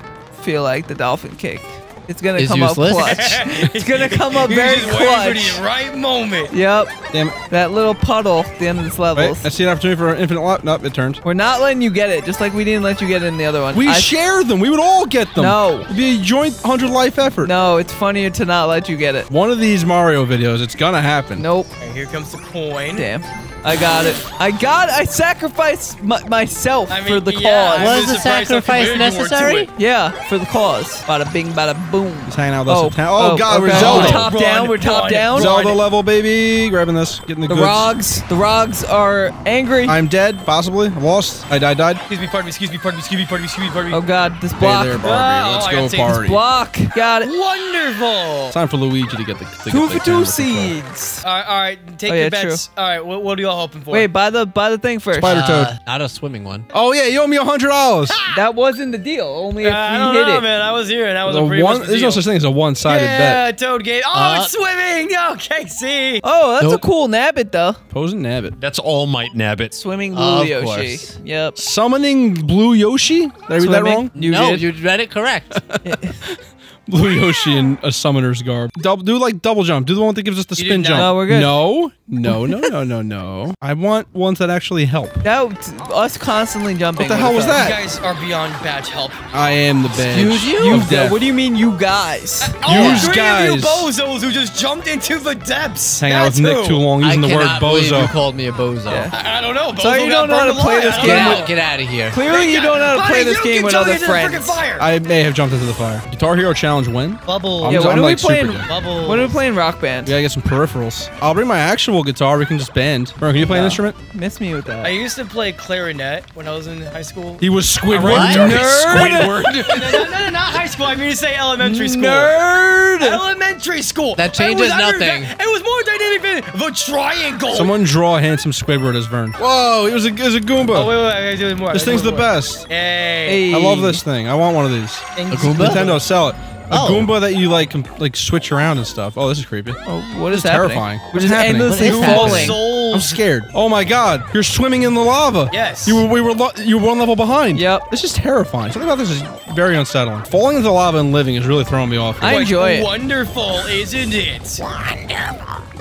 [SPEAKER 2] feel like the dolphin kick. It's gonna
[SPEAKER 5] Is
[SPEAKER 2] come
[SPEAKER 5] useless.
[SPEAKER 2] up clutch. it's gonna come up
[SPEAKER 4] You
[SPEAKER 2] very
[SPEAKER 4] just waiting for
[SPEAKER 2] clutch.
[SPEAKER 4] the right moment.
[SPEAKER 2] Yep,
[SPEAKER 1] Damn it.
[SPEAKER 2] that little puddle at the end of this
[SPEAKER 1] Wait,
[SPEAKER 2] level.
[SPEAKER 1] I see an opportunity for an infinite lap. Nope, it turned.
[SPEAKER 2] We're not letting you get it, just like we didn't let you get it in the other one.
[SPEAKER 1] We
[SPEAKER 2] I-
[SPEAKER 1] share them. We would all get them.
[SPEAKER 2] No.
[SPEAKER 1] It'd be a joint 100 life effort.
[SPEAKER 2] No, it's funnier to not let you get it.
[SPEAKER 1] One of these Mario videos, it's gonna happen.
[SPEAKER 2] Nope.
[SPEAKER 4] And here comes the coin.
[SPEAKER 2] Damn. I got it. I got it. I sacrificed m- myself
[SPEAKER 4] I mean,
[SPEAKER 2] for the
[SPEAKER 4] yeah,
[SPEAKER 2] cause.
[SPEAKER 5] Was
[SPEAKER 4] was
[SPEAKER 5] the sacrifice
[SPEAKER 4] committed you were to
[SPEAKER 5] necessary?
[SPEAKER 2] Yeah, for the cause. Bada bing, bada boom.
[SPEAKER 1] He's hanging out with us.
[SPEAKER 2] Oh,
[SPEAKER 1] at oh, God, we're
[SPEAKER 2] okay.
[SPEAKER 1] Zelda.
[SPEAKER 2] We're top
[SPEAKER 4] Run,
[SPEAKER 2] down. We're top
[SPEAKER 4] run,
[SPEAKER 2] down.
[SPEAKER 4] run.
[SPEAKER 1] Zelda level, baby. Grabbing this, getting the,
[SPEAKER 2] The
[SPEAKER 1] goods.
[SPEAKER 2] Rogs. The Rogs are angry.
[SPEAKER 1] I'm dead, possibly. I'm lost. I died, died.
[SPEAKER 4] Excuse me, pardon me, excuse me, pardon me, excuse me, pardon me, excuse me, pardon me.
[SPEAKER 2] oh God, this
[SPEAKER 1] Hey
[SPEAKER 2] block.
[SPEAKER 1] there, Barbie.
[SPEAKER 4] Ah,
[SPEAKER 1] Let's
[SPEAKER 4] oh, I
[SPEAKER 1] go
[SPEAKER 4] gotta take this
[SPEAKER 2] block. Got it.
[SPEAKER 4] Wonderful.
[SPEAKER 1] Time for Luigi to get the, to
[SPEAKER 2] Two
[SPEAKER 1] get the
[SPEAKER 2] for two seeds.
[SPEAKER 4] All right, all right, take
[SPEAKER 2] Oh,
[SPEAKER 4] your
[SPEAKER 2] yeah,
[SPEAKER 4] bets. All right, what, what are y'all hoping for?
[SPEAKER 2] Wait, buy the buy the thing first.
[SPEAKER 1] Spider Toad.
[SPEAKER 5] Uh, not a swimming one.
[SPEAKER 1] Oh yeah, you owe me a hundred dollars.
[SPEAKER 2] That wasn't the deal. Only if
[SPEAKER 4] Uh, I
[SPEAKER 2] we
[SPEAKER 4] don't
[SPEAKER 2] hit
[SPEAKER 4] know,
[SPEAKER 2] it.
[SPEAKER 4] man. I was here, and that was
[SPEAKER 1] The
[SPEAKER 4] a pretty
[SPEAKER 1] one,
[SPEAKER 4] much the
[SPEAKER 1] there's no such thing as a one-sided
[SPEAKER 4] yeah,
[SPEAKER 1] bet.
[SPEAKER 4] Toad Gate. Oh,
[SPEAKER 5] Uh,
[SPEAKER 4] it's swimming. Okay, see.
[SPEAKER 2] Oh, that's
[SPEAKER 5] Nope.
[SPEAKER 2] a cool nabbit though.
[SPEAKER 1] Pose and Nabbit.
[SPEAKER 3] That's All Might Nabbit.
[SPEAKER 2] Swimming blue
[SPEAKER 5] Of
[SPEAKER 2] Yoshi.
[SPEAKER 5] course.
[SPEAKER 2] Yep.
[SPEAKER 1] Summoning Blue Yoshi? Did I read that wrong?
[SPEAKER 2] You
[SPEAKER 5] no,
[SPEAKER 2] did.
[SPEAKER 5] you read it correct.
[SPEAKER 1] Blue Yoshi in a summoner's garb. Double, do like double jump. Do the one that gives us the
[SPEAKER 4] You
[SPEAKER 1] spin jump.
[SPEAKER 4] not.
[SPEAKER 2] No, we're good.
[SPEAKER 1] No, no, no, no, no, no. I want ones that actually help.
[SPEAKER 2] That us constantly jumping.
[SPEAKER 1] What the hell was
[SPEAKER 2] helped.
[SPEAKER 1] that?
[SPEAKER 4] You guys are beyond badge help.
[SPEAKER 1] I am the badge.
[SPEAKER 2] Excuse you?
[SPEAKER 1] You deaf.
[SPEAKER 2] What do you mean, you guys?
[SPEAKER 4] Uh, all
[SPEAKER 1] Use
[SPEAKER 4] three
[SPEAKER 1] guys.
[SPEAKER 4] of you bozos who just jumped into the depths.
[SPEAKER 1] Hang out with
[SPEAKER 4] That's
[SPEAKER 1] Nick too long
[SPEAKER 5] I
[SPEAKER 1] using the word
[SPEAKER 5] bozo. you called me a bozo.
[SPEAKER 2] Yeah.
[SPEAKER 4] I, I don't know. Bozo
[SPEAKER 2] So you don't know how to play
[SPEAKER 4] alive.
[SPEAKER 2] this
[SPEAKER 4] I
[SPEAKER 5] Get
[SPEAKER 4] don't
[SPEAKER 2] game
[SPEAKER 5] out, get out of here.
[SPEAKER 2] Clearly, you don't know how to play this game with
[SPEAKER 4] jumping
[SPEAKER 2] other
[SPEAKER 4] into the frickin'
[SPEAKER 2] friends.
[SPEAKER 1] I may have jumped into the fire. Guitar Hero Challenge win?
[SPEAKER 4] Bubble.
[SPEAKER 1] I'm-
[SPEAKER 2] Yeah, when
[SPEAKER 1] I'm
[SPEAKER 2] are we
[SPEAKER 1] like super
[SPEAKER 2] playing?
[SPEAKER 1] good.
[SPEAKER 4] Bubble.
[SPEAKER 2] When are we playing Rock Band?
[SPEAKER 1] We gotta get some peripherals. I'll bring my actual guitar. We can just band. Bro, can you play an instrument?
[SPEAKER 2] Miss me with that.
[SPEAKER 4] I used to play clarinet when I was in high school.
[SPEAKER 1] He was Squidward.
[SPEAKER 5] What?
[SPEAKER 3] Squidward.
[SPEAKER 4] no, no, no, not high school. I mean to say elementary school.
[SPEAKER 2] Nerd.
[SPEAKER 4] Elementary school.
[SPEAKER 5] That changes
[SPEAKER 4] It was under-
[SPEAKER 5] nothing.
[SPEAKER 4] It was more dynamic than the triangle.
[SPEAKER 1] Someone draw a handsome Squidward as Vern. Whoa, he was a, he was a Goomba.
[SPEAKER 4] Oh wait, wait, I gotta do more.
[SPEAKER 1] This thing's
[SPEAKER 4] do
[SPEAKER 1] the
[SPEAKER 4] more.
[SPEAKER 1] best.
[SPEAKER 4] Hey.
[SPEAKER 1] I love this thing. I want one of these.
[SPEAKER 4] Things-
[SPEAKER 5] A Goomba?
[SPEAKER 1] Nintendo, sell it. A
[SPEAKER 5] Oh.
[SPEAKER 1] Goomba that you like, com- like switch around and stuff. Oh, this is creepy.
[SPEAKER 2] Oh, what is
[SPEAKER 1] This is
[SPEAKER 2] happening?
[SPEAKER 1] terrifying. What's happening?
[SPEAKER 2] endlessly
[SPEAKER 5] What is
[SPEAKER 2] falling.
[SPEAKER 4] Souls.
[SPEAKER 1] I'm scared. Oh my god, you're swimming in the lava.
[SPEAKER 4] Yes.
[SPEAKER 1] You were we were lo- you were one level behind.
[SPEAKER 2] Yep.
[SPEAKER 1] This is terrifying. Something about this is very unsettling. Falling into the lava and living is really throwing me off.
[SPEAKER 2] I
[SPEAKER 4] Quite
[SPEAKER 2] enjoy it.
[SPEAKER 4] Wonderful, isn't it?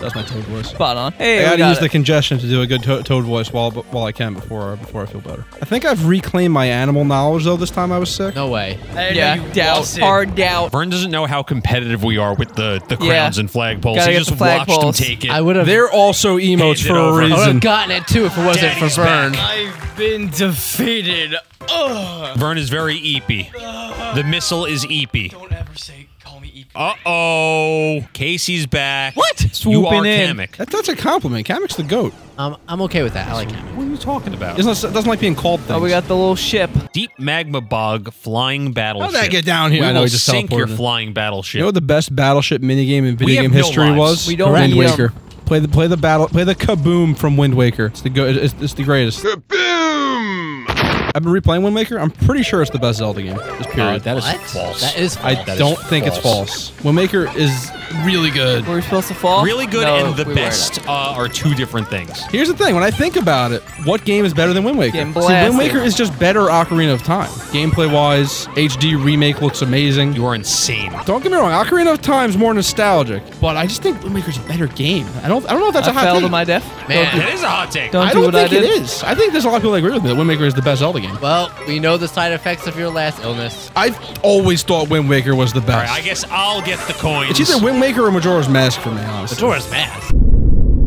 [SPEAKER 1] That's my toad voice.
[SPEAKER 2] Spot on.
[SPEAKER 1] I
[SPEAKER 2] Hey, we
[SPEAKER 1] gotta
[SPEAKER 2] got
[SPEAKER 1] use
[SPEAKER 2] it.
[SPEAKER 1] the congestion to do a good to- toad voice while while I can before before I feel better. I think I've reclaimed my animal knowledge though. This time I was sick.
[SPEAKER 5] No way.
[SPEAKER 4] I
[SPEAKER 2] yeah, doubt.
[SPEAKER 4] lost.
[SPEAKER 2] Hard doubt.
[SPEAKER 3] Vern doesn't know how competitive we are with the, the
[SPEAKER 2] Yeah.
[SPEAKER 3] crowns and flagpoles.
[SPEAKER 2] Gotta
[SPEAKER 3] He just
[SPEAKER 2] the
[SPEAKER 3] watched
[SPEAKER 2] flagpoles.
[SPEAKER 3] him take it.
[SPEAKER 5] I would have.
[SPEAKER 1] They're also emotes for a
[SPEAKER 3] over. I
[SPEAKER 5] I would have gotten it too if it wasn't
[SPEAKER 3] Daddy's
[SPEAKER 5] for Vern.
[SPEAKER 3] back.
[SPEAKER 4] I've been defeated. Ugh.
[SPEAKER 3] Vern is very eepy. The missile is eepy.
[SPEAKER 4] Don't ever say call me Eep.
[SPEAKER 3] Uh oh. Casey's back.
[SPEAKER 5] What?
[SPEAKER 3] You are
[SPEAKER 2] in.
[SPEAKER 3] Kamek.
[SPEAKER 1] That, that's a compliment. Kamek's the goat.
[SPEAKER 5] Um, I'm okay with that. I like him.
[SPEAKER 3] What are you talking about?
[SPEAKER 1] He doesn't, doesn't like being called things.
[SPEAKER 2] Oh, we got the little ship.
[SPEAKER 3] Deep magma bog flying battleship.
[SPEAKER 1] How'd that get down here?
[SPEAKER 3] We
[SPEAKER 1] I know
[SPEAKER 3] will
[SPEAKER 1] he just
[SPEAKER 3] sink your flying battleship.
[SPEAKER 1] You know what the best battleship minigame in video game
[SPEAKER 3] no
[SPEAKER 1] history
[SPEAKER 3] lives.
[SPEAKER 1] was?
[SPEAKER 2] We don't
[SPEAKER 1] Wind. Waker. Play the play the battle play the kaboom from Wind Waker. It's the go, it's, it's the greatest. Kaboom! I've been replaying Wind Waker. I'm pretty sure it's the best Zelda game. Just
[SPEAKER 3] Uh,
[SPEAKER 1] period.
[SPEAKER 3] that is
[SPEAKER 5] What?
[SPEAKER 3] false.
[SPEAKER 5] That is
[SPEAKER 1] I
[SPEAKER 5] false.
[SPEAKER 3] that is
[SPEAKER 1] don't think it's false. Wind Waker is really good.
[SPEAKER 2] Were we supposed to fall?
[SPEAKER 3] Really good
[SPEAKER 2] No,
[SPEAKER 3] and the
[SPEAKER 2] we
[SPEAKER 3] best uh, are two different things.
[SPEAKER 1] Here's the thing: when I think about it, what game is better than Wind Waker? See, Wind. Waker is just better Ocarina of Time. Gameplay wise, HD remake looks amazing.
[SPEAKER 3] You are insane.
[SPEAKER 1] Don't get me wrong, Ocarina of Time's more nostalgic, but I just think Wind Waker's a better game. I don't, I don't know if that's
[SPEAKER 2] I
[SPEAKER 1] a hot
[SPEAKER 2] fell
[SPEAKER 1] take.
[SPEAKER 2] to my death.
[SPEAKER 5] Man.
[SPEAKER 2] Don't do,
[SPEAKER 3] That is a hot take.
[SPEAKER 2] don't
[SPEAKER 1] I
[SPEAKER 2] do
[SPEAKER 1] don't
[SPEAKER 2] what
[SPEAKER 1] think it
[SPEAKER 2] did.
[SPEAKER 1] is. I think there's a lot of people that agree with me that Wind Waker is the best Zelda game.
[SPEAKER 5] Well, we know the side effects of your last illness.
[SPEAKER 1] I've always thought Wind Waker was the best.
[SPEAKER 3] right, I guess I'll get the coins.
[SPEAKER 1] it's either Wind Waker or Majora's Mask for me, honestly.
[SPEAKER 5] Majora's Mask.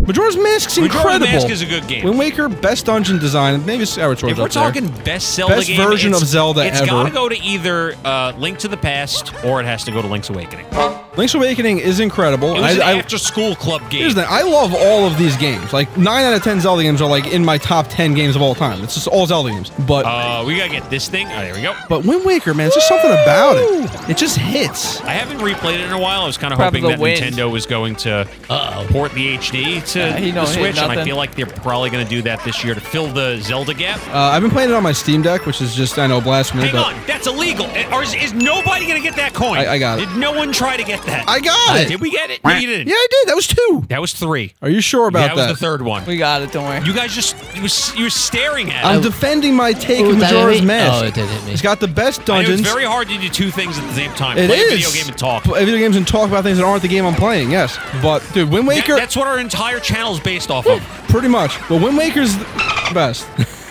[SPEAKER 1] Majora's Mask's
[SPEAKER 3] Majora's
[SPEAKER 1] incredible.
[SPEAKER 3] Mask is a good game.
[SPEAKER 1] Wind Waker, best dungeon design, maybe Skyward Sword.
[SPEAKER 3] If we're talking best Zelda
[SPEAKER 1] Best
[SPEAKER 3] game,
[SPEAKER 1] version
[SPEAKER 3] it's-
[SPEAKER 1] of Zelda
[SPEAKER 3] it's
[SPEAKER 1] ever.
[SPEAKER 3] gotta go to either uh, Link to the Past or it has to go to Link's Awakening.
[SPEAKER 1] Link's Awakening is incredible.
[SPEAKER 3] It was
[SPEAKER 1] I,
[SPEAKER 3] an
[SPEAKER 1] I-
[SPEAKER 3] after-school club game.
[SPEAKER 1] Here's the thing. I love all of these games. Like nine out of ten Zelda games are like in my top ten games of all time. It's just all Zelda games. But
[SPEAKER 3] Uh, we gotta get this thing. Oh, there we go.
[SPEAKER 1] but Wind Waker, man, it's just something about it. It just hits.
[SPEAKER 3] I haven't replayed it in a while. I was kind of hoping that
[SPEAKER 2] the wind.
[SPEAKER 3] Nintendo was going to
[SPEAKER 5] Uh-oh.
[SPEAKER 3] port the HD to
[SPEAKER 2] Yeah, he
[SPEAKER 3] the Switch, and I feel like they're probably going to do that this year to fill the Zelda gap.
[SPEAKER 1] Uh, I've been playing it on my Steam Deck, which is just I know blasphemy,
[SPEAKER 3] Hang
[SPEAKER 1] but
[SPEAKER 3] on, that's illegal. Uh, Or is, is nobody going to get that coin?
[SPEAKER 1] I- I got it.
[SPEAKER 3] Did no one try to get that?
[SPEAKER 1] I got uh, it.
[SPEAKER 3] Did we get it? No, you didn't.
[SPEAKER 1] Yeah, I did. That was two.
[SPEAKER 3] That was three.
[SPEAKER 1] Are you sure about
[SPEAKER 3] that
[SPEAKER 1] That was
[SPEAKER 3] the third one.
[SPEAKER 2] We got it. Don't worry.
[SPEAKER 3] You guys just you was you were staring at
[SPEAKER 1] I'm
[SPEAKER 3] it.
[SPEAKER 1] defending my take
[SPEAKER 5] Ooh,
[SPEAKER 1] of
[SPEAKER 5] that
[SPEAKER 1] Majora's? Mask.
[SPEAKER 5] Oh, it did hit me.
[SPEAKER 1] It's got the best dungeons.
[SPEAKER 3] it's very hard to do two things at the same time.
[SPEAKER 1] It
[SPEAKER 3] Play
[SPEAKER 1] is.
[SPEAKER 3] video game and talk.
[SPEAKER 1] Play video games and talk about things that aren't the game I'm playing. Yes, but dude, Wind
[SPEAKER 3] That- that's what our entire channel is based off of.
[SPEAKER 1] pretty much. But Wind Waker's the best.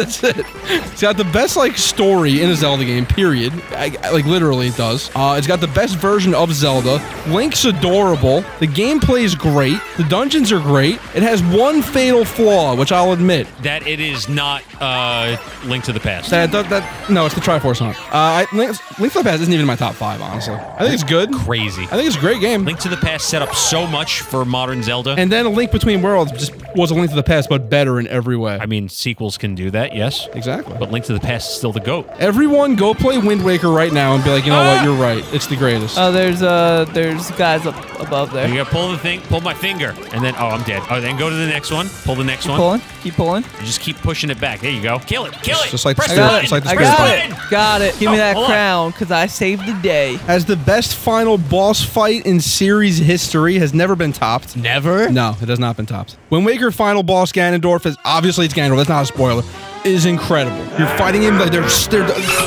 [SPEAKER 1] That's it. It's got the best like story in a Zelda game. Period. I, I- like literally, it does. Uh, it's got the best version of Zelda. Link's adorable. The gameplay is great. The dungeons are great. It has one fatal flaw, which I'll admit.
[SPEAKER 3] That it is not uh, Link to the Past.
[SPEAKER 1] That, that, that no, it's the Triforce Hunt. Uh, I, Link, Link to the Past isn't even in my top five, honestly. I think it's good.
[SPEAKER 3] Crazy.
[SPEAKER 1] I think it's a great game.
[SPEAKER 3] Link to the Past set up so much for modern Zelda.
[SPEAKER 1] And then a Link Between Worlds just was a Link to the Past, but better in every way.
[SPEAKER 3] I mean, sequels can do that, yes.
[SPEAKER 1] exactly.
[SPEAKER 3] But Link to the Past is still the GOAT.
[SPEAKER 1] Everyone, go play Wind Waker right now and be like, you know what, you're right. It's the greatest.
[SPEAKER 2] Oh, there's uh, there's guys up above there.
[SPEAKER 3] You gotta pull the thing, pull my finger, and then, oh, I'm dead. Oh, then go to the next one, pull the next
[SPEAKER 2] Keep
[SPEAKER 3] one.
[SPEAKER 2] pulling. Keep pulling.
[SPEAKER 3] You just keep pushing it back. There you go. Kill it, kill it.
[SPEAKER 1] Just like the
[SPEAKER 3] Press
[SPEAKER 1] spirit-
[SPEAKER 3] button.
[SPEAKER 1] just like the
[SPEAKER 2] I
[SPEAKER 1] spirit
[SPEAKER 2] got
[SPEAKER 1] button.
[SPEAKER 2] it. Got it. Give me
[SPEAKER 3] Oh,
[SPEAKER 2] that
[SPEAKER 3] hold
[SPEAKER 2] crown, cause I saved the day.
[SPEAKER 1] As the best final boss fight in series history has never been topped.
[SPEAKER 5] Never?
[SPEAKER 1] No, it has not been topped. Wind Waker final boss Ganondorf is obviously it's Ganondorf. That's not a spoiler. Is incredible. You're fighting him like they're, they're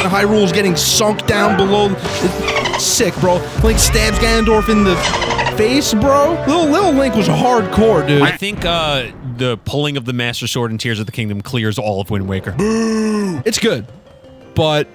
[SPEAKER 1] Hyrule's getting sunk down below. It's sick, bro. Link stabs Ganondorf in the face, bro. Little little Link was hardcore, dude.
[SPEAKER 3] I think uh, the pulling of the Master Sword in Tears of the Kingdom clears all of Wind Waker.
[SPEAKER 1] It's good, but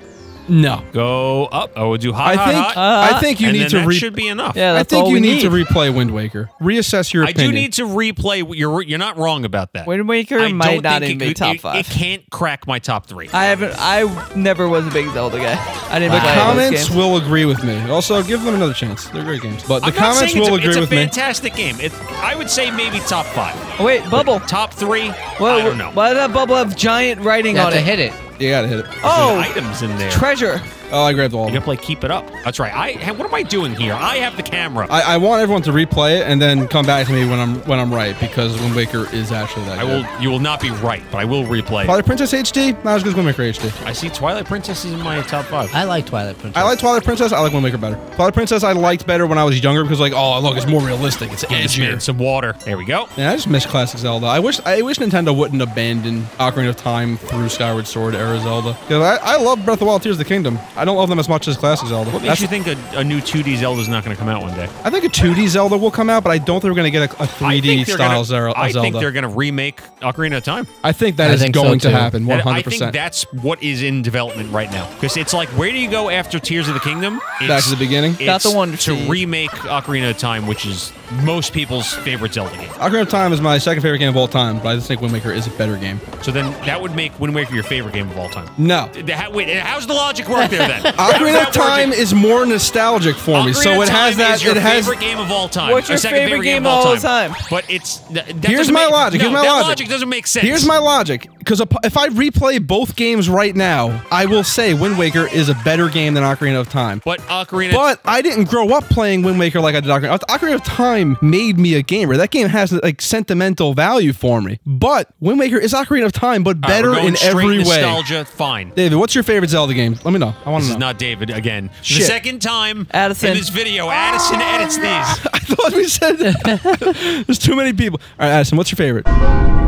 [SPEAKER 1] no.
[SPEAKER 3] Go up. Oh, we'll do hot,
[SPEAKER 1] I
[SPEAKER 3] hot,
[SPEAKER 1] think
[SPEAKER 3] hot.
[SPEAKER 1] I think you
[SPEAKER 3] and
[SPEAKER 1] need
[SPEAKER 3] then
[SPEAKER 1] to
[SPEAKER 3] that
[SPEAKER 1] re-
[SPEAKER 3] should be enough.
[SPEAKER 2] Yeah,
[SPEAKER 1] I think
[SPEAKER 2] all
[SPEAKER 1] you
[SPEAKER 2] we
[SPEAKER 1] need,
[SPEAKER 2] need.
[SPEAKER 1] to replay Wind Waker. Reassess your
[SPEAKER 3] I
[SPEAKER 1] opinion.
[SPEAKER 3] do need to replay. You're you're not wrong about that.
[SPEAKER 2] Wind Waker
[SPEAKER 3] I
[SPEAKER 2] might
[SPEAKER 3] don't
[SPEAKER 2] even be top
[SPEAKER 3] it-
[SPEAKER 2] five.
[SPEAKER 3] It can't crack my top three.
[SPEAKER 2] I haven't. I never was a big Zelda guy. I didn't
[SPEAKER 1] The
[SPEAKER 2] play
[SPEAKER 1] comments
[SPEAKER 2] games.
[SPEAKER 1] will agree with me. Also, give them another chance. They're great games. But the
[SPEAKER 3] I'm
[SPEAKER 1] comments will
[SPEAKER 3] it's a,
[SPEAKER 1] agree
[SPEAKER 3] it's a
[SPEAKER 1] with me.
[SPEAKER 3] fantastic game. It, I would say maybe top five.
[SPEAKER 2] Oh, wait, bubble.
[SPEAKER 3] Top three.
[SPEAKER 2] Well,
[SPEAKER 3] I don't know.
[SPEAKER 2] Why did that bubble have giant writing
[SPEAKER 5] You have
[SPEAKER 2] on
[SPEAKER 5] to
[SPEAKER 2] it?
[SPEAKER 5] hit it.
[SPEAKER 1] You gotta hit it.
[SPEAKER 3] There's
[SPEAKER 2] Oh,
[SPEAKER 3] items in there.
[SPEAKER 2] treasure.
[SPEAKER 1] Oh, I grabbed all of
[SPEAKER 3] You
[SPEAKER 1] them.
[SPEAKER 3] gotta play Keep It Up. That's right. I. What am I doing here? I have the camera.
[SPEAKER 1] I, I want everyone to replay it and then come back to me when I'm when I'm right because Wind Waker is actually that
[SPEAKER 3] I
[SPEAKER 1] good.
[SPEAKER 3] will. You will not be right, but I will replay.
[SPEAKER 1] Twilight Princess HD, not as good as Wind Waker HD.
[SPEAKER 3] I see Twilight Princess is in my top five.
[SPEAKER 5] I like Twilight Princess.
[SPEAKER 1] I like Twilight Princess. I like Wind Waker better. Twilight Princess I liked better when I was younger because like, oh look, it's more realistic. It's
[SPEAKER 3] Give this man
[SPEAKER 1] edgier.
[SPEAKER 3] some water. There we go.
[SPEAKER 1] Yeah, I just miss classic Zelda. I wish I wish Nintendo wouldn't abandon Ocarina of Time through Skyward Sword era Zelda. 'Cause I, I love Breath of the Wild, Tears of the Kingdom. I don't love them as much as classic Zelda.
[SPEAKER 3] What makes
[SPEAKER 1] That's-
[SPEAKER 3] you think a, a new 2D Zelda is not going to come out one day?
[SPEAKER 1] I think a 2D Zelda will come out, but I don't think we're going to get a 3D style
[SPEAKER 3] gonna,
[SPEAKER 1] Zelda.
[SPEAKER 3] I think they're going to remake Ocarina of Time.
[SPEAKER 1] I think that
[SPEAKER 5] I
[SPEAKER 1] is
[SPEAKER 5] think so,
[SPEAKER 1] going to
[SPEAKER 5] too.
[SPEAKER 1] happen. One
[SPEAKER 3] And
[SPEAKER 1] hundred
[SPEAKER 3] I think
[SPEAKER 1] percent.
[SPEAKER 3] that's what is in development right now. Because it's like, where do you go after Tears of the Kingdom?
[SPEAKER 1] Back to the beginning.
[SPEAKER 2] Got the
[SPEAKER 3] one
[SPEAKER 2] Wonder
[SPEAKER 3] to remake Ocarina of Time, which is most people's favorite Zelda game.
[SPEAKER 1] Ocarina of Time is my second favorite game of all time, but I just think Wind Waker is a better game.
[SPEAKER 3] So then that would make Wind Waker your favorite game of all time.
[SPEAKER 1] No.
[SPEAKER 3] The- how- wait, how's the logic work there then?
[SPEAKER 1] Ocarina of Time is more nostalgic for me, so it has
[SPEAKER 3] Time
[SPEAKER 1] that.
[SPEAKER 3] Is your
[SPEAKER 1] It has.
[SPEAKER 3] favorite game of all time.
[SPEAKER 2] What's your
[SPEAKER 3] second
[SPEAKER 2] favorite
[SPEAKER 3] game
[SPEAKER 2] game
[SPEAKER 3] of all time?
[SPEAKER 2] time?
[SPEAKER 3] But it's th- that
[SPEAKER 1] Here's
[SPEAKER 3] doesn't
[SPEAKER 1] my
[SPEAKER 3] make-
[SPEAKER 1] logic.
[SPEAKER 3] No,
[SPEAKER 1] Here's my
[SPEAKER 3] that
[SPEAKER 1] logic.
[SPEAKER 3] logic doesn't make sense.
[SPEAKER 1] Here's my logic. Because if I replay both games right now, I will say Wind Waker is a better game than Ocarina of Time.
[SPEAKER 3] But Ocarina.
[SPEAKER 1] But I didn't grow up playing Wind Waker like I did Ocarina. Ocarina of Time made me a gamer. That game has like sentimental value for me. But Wind Waker is Ocarina of Time, but better
[SPEAKER 3] we're
[SPEAKER 1] in
[SPEAKER 3] straight
[SPEAKER 1] every way.
[SPEAKER 3] nostalgia. Fine.
[SPEAKER 1] David, what's your favorite Zelda game? Let me know. I want
[SPEAKER 3] This
[SPEAKER 1] to
[SPEAKER 3] is
[SPEAKER 1] know.
[SPEAKER 3] not David again. The second time
[SPEAKER 2] Addison.
[SPEAKER 3] in this video, Addison edits these.
[SPEAKER 1] I thought we said there's too many people. All right, Addison, what's your favorite?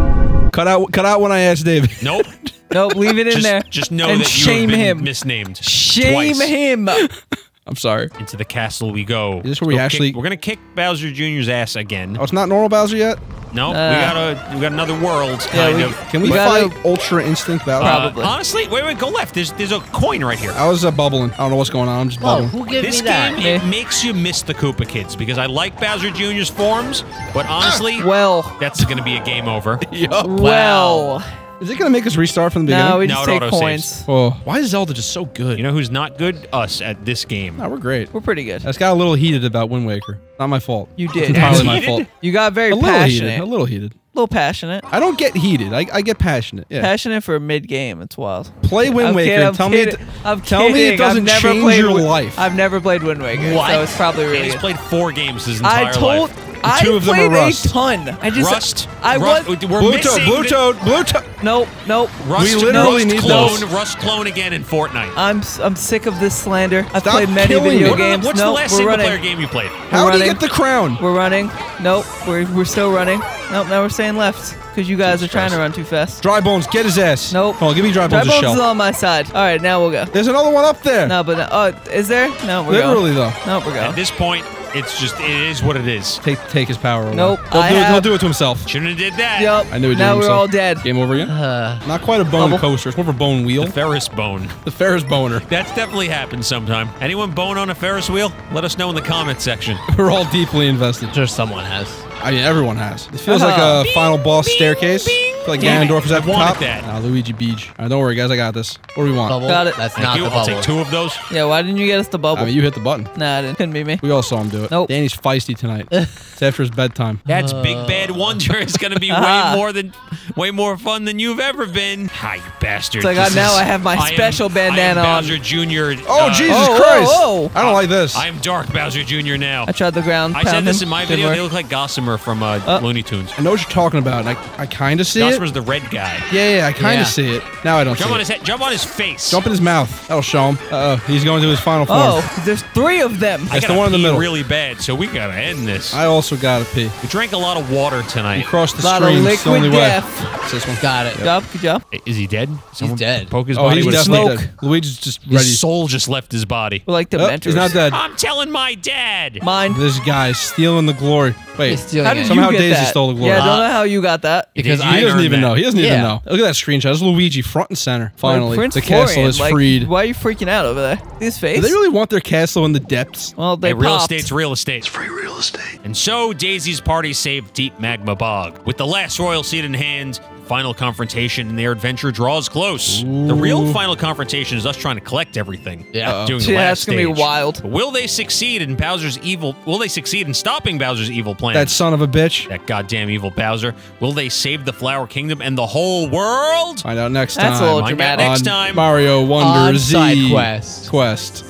[SPEAKER 1] Cut out, cut out when I asked David.
[SPEAKER 3] Nope.
[SPEAKER 2] Nope, leave it in
[SPEAKER 3] just,
[SPEAKER 2] there.
[SPEAKER 3] just know
[SPEAKER 2] and
[SPEAKER 3] that you
[SPEAKER 2] shame
[SPEAKER 3] have been
[SPEAKER 2] him.
[SPEAKER 3] misnamed.
[SPEAKER 2] Shame
[SPEAKER 3] twice.
[SPEAKER 2] him.
[SPEAKER 1] I'm sorry.
[SPEAKER 3] Into the castle we go.
[SPEAKER 1] Is this where we
[SPEAKER 3] Go
[SPEAKER 1] actually-
[SPEAKER 3] Kick, we're gonna kick Bowser Jr.'s ass again.
[SPEAKER 1] Oh, it's not normal Bowser yet.
[SPEAKER 3] No, we
[SPEAKER 2] Uh,
[SPEAKER 3] got a we got another world
[SPEAKER 2] Yeah,
[SPEAKER 3] kind
[SPEAKER 2] we-
[SPEAKER 3] of.
[SPEAKER 1] Can we,
[SPEAKER 2] We gotta-
[SPEAKER 1] fight Ultra Instinct Bowser?
[SPEAKER 3] Uh,
[SPEAKER 2] Probably.
[SPEAKER 3] honestly, wait, wait, go left. There's there's a coin right here.
[SPEAKER 1] I was uh, bubbling. I don't know what's going on. I'm just
[SPEAKER 5] Oh,
[SPEAKER 1] bubbling.
[SPEAKER 5] who gave
[SPEAKER 3] This
[SPEAKER 5] me that?
[SPEAKER 3] game it makes you miss the Koopa Kids because I like Bowser Jr.'s forms, but honestly,
[SPEAKER 2] Well,
[SPEAKER 3] that's gonna be a game over.
[SPEAKER 2] well.
[SPEAKER 1] Is it gonna make us restart from the beginning?
[SPEAKER 2] No, we just
[SPEAKER 3] No,
[SPEAKER 2] take points.
[SPEAKER 1] oh, why is Zelda just so good?
[SPEAKER 3] You know who's not good? Us at this game.
[SPEAKER 1] no, we're great.
[SPEAKER 2] We're pretty good.
[SPEAKER 1] I just got a little heated about Wind Waker. Not my fault.
[SPEAKER 2] You
[SPEAKER 1] It's
[SPEAKER 2] did.
[SPEAKER 1] entirely my fault.
[SPEAKER 2] You got very
[SPEAKER 1] A little
[SPEAKER 2] passionate.
[SPEAKER 1] heated. A little heated.
[SPEAKER 2] A little passionate.
[SPEAKER 1] I don't get heated. I, I get passionate. Yeah.
[SPEAKER 2] Passionate for mid game. It's wild.
[SPEAKER 1] Play Wind
[SPEAKER 2] I'm
[SPEAKER 1] Waker.
[SPEAKER 2] kidding,
[SPEAKER 1] and
[SPEAKER 2] I'm
[SPEAKER 1] tell me. It,
[SPEAKER 2] I'm
[SPEAKER 1] tell me it doesn't
[SPEAKER 2] I've never
[SPEAKER 1] change
[SPEAKER 2] played
[SPEAKER 1] your
[SPEAKER 2] Wi-
[SPEAKER 1] life.
[SPEAKER 2] I've never played Wind Waker,
[SPEAKER 3] What?
[SPEAKER 2] so it's probably really
[SPEAKER 3] He's
[SPEAKER 2] good.
[SPEAKER 3] played four games his entire
[SPEAKER 2] I told.
[SPEAKER 3] life.
[SPEAKER 2] I
[SPEAKER 1] two of them are
[SPEAKER 2] played
[SPEAKER 1] Rust.
[SPEAKER 2] a ton. I just.
[SPEAKER 3] Rust.
[SPEAKER 2] I
[SPEAKER 3] Rust,
[SPEAKER 2] was.
[SPEAKER 3] We're
[SPEAKER 1] Blue
[SPEAKER 3] missing
[SPEAKER 1] Toad. Blue
[SPEAKER 3] the-
[SPEAKER 1] Toad. Blue Toad.
[SPEAKER 2] Nope. Nope.
[SPEAKER 3] Rust,
[SPEAKER 1] We literally
[SPEAKER 3] Rust
[SPEAKER 1] need
[SPEAKER 3] clone,
[SPEAKER 1] those.
[SPEAKER 3] Rust clone again in Fortnite.
[SPEAKER 2] I'm s- I'm sick of this slander. I've
[SPEAKER 1] Stop
[SPEAKER 2] played many
[SPEAKER 1] killing
[SPEAKER 2] video
[SPEAKER 1] me.
[SPEAKER 3] What are the-
[SPEAKER 2] games.
[SPEAKER 3] what's
[SPEAKER 2] nope,
[SPEAKER 3] the last single
[SPEAKER 2] running.
[SPEAKER 3] player game you played?
[SPEAKER 1] How
[SPEAKER 2] We're
[SPEAKER 1] did he
[SPEAKER 2] running.
[SPEAKER 1] get the crown?
[SPEAKER 2] We're running. Nope. We're we're still running. Nope. Now we're staying left because you guys are trying to run too fast.
[SPEAKER 1] Dry Bones, get his ass.
[SPEAKER 2] Nope.
[SPEAKER 1] Hold on, give me Dry bones.
[SPEAKER 2] Dry
[SPEAKER 1] Bones'
[SPEAKER 2] Bones
[SPEAKER 1] shell.
[SPEAKER 2] is on my side. All right, now we'll go.
[SPEAKER 1] There's another one up there.
[SPEAKER 2] No, but no, oh, is there? No, we're
[SPEAKER 1] Literally
[SPEAKER 2] going.
[SPEAKER 1] though.
[SPEAKER 2] Nope, we're going.
[SPEAKER 3] At this point, it's just it is what it is.
[SPEAKER 1] Take take his power away.
[SPEAKER 2] Nope,
[SPEAKER 1] He'll
[SPEAKER 2] I
[SPEAKER 1] do, it, he'll
[SPEAKER 2] have-
[SPEAKER 1] do it to himself.
[SPEAKER 3] Shouldn't have did that.
[SPEAKER 2] Yep.
[SPEAKER 1] I knew he did
[SPEAKER 2] Now
[SPEAKER 1] it
[SPEAKER 2] we're
[SPEAKER 1] himself.
[SPEAKER 2] all dead.
[SPEAKER 1] Game over again?
[SPEAKER 5] Uh,
[SPEAKER 1] Not quite a bone
[SPEAKER 2] Bubble.
[SPEAKER 1] coaster. It's more of a bone wheel.
[SPEAKER 3] Ferris bone.
[SPEAKER 1] The Ferris boner.
[SPEAKER 3] That's definitely happened sometime. Anyone bone on a Ferris wheel? Let us know in the comment section.
[SPEAKER 1] We're all deeply invested.
[SPEAKER 5] sure someone has.
[SPEAKER 1] I mean, everyone has. It feels like
[SPEAKER 2] Uh-huh.
[SPEAKER 1] a final boss staircase. I feel like
[SPEAKER 3] Damn it,
[SPEAKER 1] Ganondorf is
[SPEAKER 3] I
[SPEAKER 1] at the
[SPEAKER 3] wanted
[SPEAKER 1] top.
[SPEAKER 3] that.
[SPEAKER 1] Nah, Luigi Beach. All right, don't worry, guys. I got this. What do we want?
[SPEAKER 5] Bubble.
[SPEAKER 2] Got it.
[SPEAKER 5] That's
[SPEAKER 3] Thank
[SPEAKER 5] not
[SPEAKER 3] you.
[SPEAKER 5] the
[SPEAKER 3] I'll
[SPEAKER 5] bubble.
[SPEAKER 3] take two of those.
[SPEAKER 2] Yeah, why didn't you get us the bubble?
[SPEAKER 1] I mean, you hit the button.
[SPEAKER 2] nah, it didn't. couldn't be me.
[SPEAKER 1] We all saw him do it.
[SPEAKER 2] Nope.
[SPEAKER 1] Danny's feisty tonight. it's after his bedtime.
[SPEAKER 3] That's Big uh. Bad Wonder is going to be way more than way more fun than you've ever been. Hi, you bastard.
[SPEAKER 2] It's like,
[SPEAKER 3] This
[SPEAKER 2] uh, now
[SPEAKER 3] is-
[SPEAKER 2] I have my
[SPEAKER 3] am-
[SPEAKER 2] special bandana
[SPEAKER 3] I am
[SPEAKER 2] on.
[SPEAKER 3] Bowser Jr.
[SPEAKER 1] Oh,
[SPEAKER 3] uh,
[SPEAKER 1] Jesus
[SPEAKER 2] Oh,
[SPEAKER 1] Christ.
[SPEAKER 2] oh, oh.
[SPEAKER 1] I don't like this.
[SPEAKER 3] I am Dark Bowser Jr. now.
[SPEAKER 2] I tried the ground.
[SPEAKER 3] I said this in my
[SPEAKER 2] Didn't
[SPEAKER 3] video.
[SPEAKER 2] work.
[SPEAKER 3] They look like Gossamer from uh,
[SPEAKER 2] Uh.
[SPEAKER 3] Looney Tunes.
[SPEAKER 1] I know what you're talking about. I, I kind of see it.
[SPEAKER 3] Gossamer's the red guy.
[SPEAKER 1] Yeah, yeah, I kind of
[SPEAKER 5] Yeah.
[SPEAKER 1] see it. Now I don't
[SPEAKER 3] Jump
[SPEAKER 1] see
[SPEAKER 3] on
[SPEAKER 1] it.
[SPEAKER 3] his head. Jump on his face.
[SPEAKER 1] Jump in his mouth. That'll show him. Uh oh, he's going to his final form.
[SPEAKER 2] Oh, there's three of them.
[SPEAKER 3] I
[SPEAKER 1] the one in the middle.
[SPEAKER 3] really bad, so we gotta end this.
[SPEAKER 1] I also gotta pee.
[SPEAKER 3] we drank a lot of water
[SPEAKER 1] He
[SPEAKER 3] tonight.
[SPEAKER 1] crossed the
[SPEAKER 2] Lot of
[SPEAKER 1] stream. It's the only
[SPEAKER 2] liquid
[SPEAKER 1] way.
[SPEAKER 2] Death.
[SPEAKER 1] It's this one.
[SPEAKER 5] Got it.
[SPEAKER 2] Good job. Good job.
[SPEAKER 3] Is he dead? Someone
[SPEAKER 5] dead.
[SPEAKER 3] Poke his
[SPEAKER 1] Oh,
[SPEAKER 3] body
[SPEAKER 1] he's
[SPEAKER 3] with
[SPEAKER 1] definitely
[SPEAKER 2] smoke.
[SPEAKER 1] dead. Luigi's just
[SPEAKER 3] His soul just left his body.
[SPEAKER 2] We're like the
[SPEAKER 1] Oh,
[SPEAKER 2] mentors.
[SPEAKER 1] he's not dead.
[SPEAKER 3] I'm telling my dad.
[SPEAKER 2] Mine.
[SPEAKER 1] This guy's stealing the glory. Wait,
[SPEAKER 5] He's stealing
[SPEAKER 2] How
[SPEAKER 5] it.
[SPEAKER 2] did
[SPEAKER 1] Somehow
[SPEAKER 2] you get
[SPEAKER 1] Daisy
[SPEAKER 2] that?
[SPEAKER 1] stole the glory.
[SPEAKER 2] Yeah, I don't know how you got that.
[SPEAKER 5] because
[SPEAKER 3] He
[SPEAKER 5] I
[SPEAKER 1] doesn't
[SPEAKER 3] earned
[SPEAKER 1] even
[SPEAKER 3] that.
[SPEAKER 1] know. He doesn't even
[SPEAKER 5] Yeah.
[SPEAKER 1] know. Look at that screenshot. It's Luigi front and center. Finally,
[SPEAKER 2] Like Prince
[SPEAKER 1] the castle
[SPEAKER 2] Florian,
[SPEAKER 1] is
[SPEAKER 2] like,
[SPEAKER 1] freed.
[SPEAKER 2] Why are you freaking out over there? His face.
[SPEAKER 1] Do they really want their castle in the depths?
[SPEAKER 2] well, they
[SPEAKER 3] Hey, real
[SPEAKER 2] popped.
[SPEAKER 3] estate's real estate.
[SPEAKER 6] It's free real estate.
[SPEAKER 3] And so Daisy's party saved Deep Magma Bog. With the last royal seat in hand, final confrontation in their adventure draws close. The real final confrontation is us trying to collect everything.
[SPEAKER 5] Yeah.
[SPEAKER 3] Doing the
[SPEAKER 2] Yeah,
[SPEAKER 3] last
[SPEAKER 2] that's gonna be wild.
[SPEAKER 3] But will they succeed in Bowser's evil? Will they succeed in stopping Bowser's evil plan?
[SPEAKER 1] That son of a bitch.
[SPEAKER 3] that goddamn evil Bowser. Will they save the Flower Kingdom and the whole world?
[SPEAKER 1] Find out next
[SPEAKER 2] That's a
[SPEAKER 1] time.
[SPEAKER 2] little
[SPEAKER 3] Find out
[SPEAKER 2] dramatic.
[SPEAKER 3] next time.
[SPEAKER 1] Mario Wonder
[SPEAKER 5] On
[SPEAKER 1] Z
[SPEAKER 5] side quest.
[SPEAKER 1] Quest.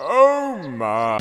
[SPEAKER 7] Oh my.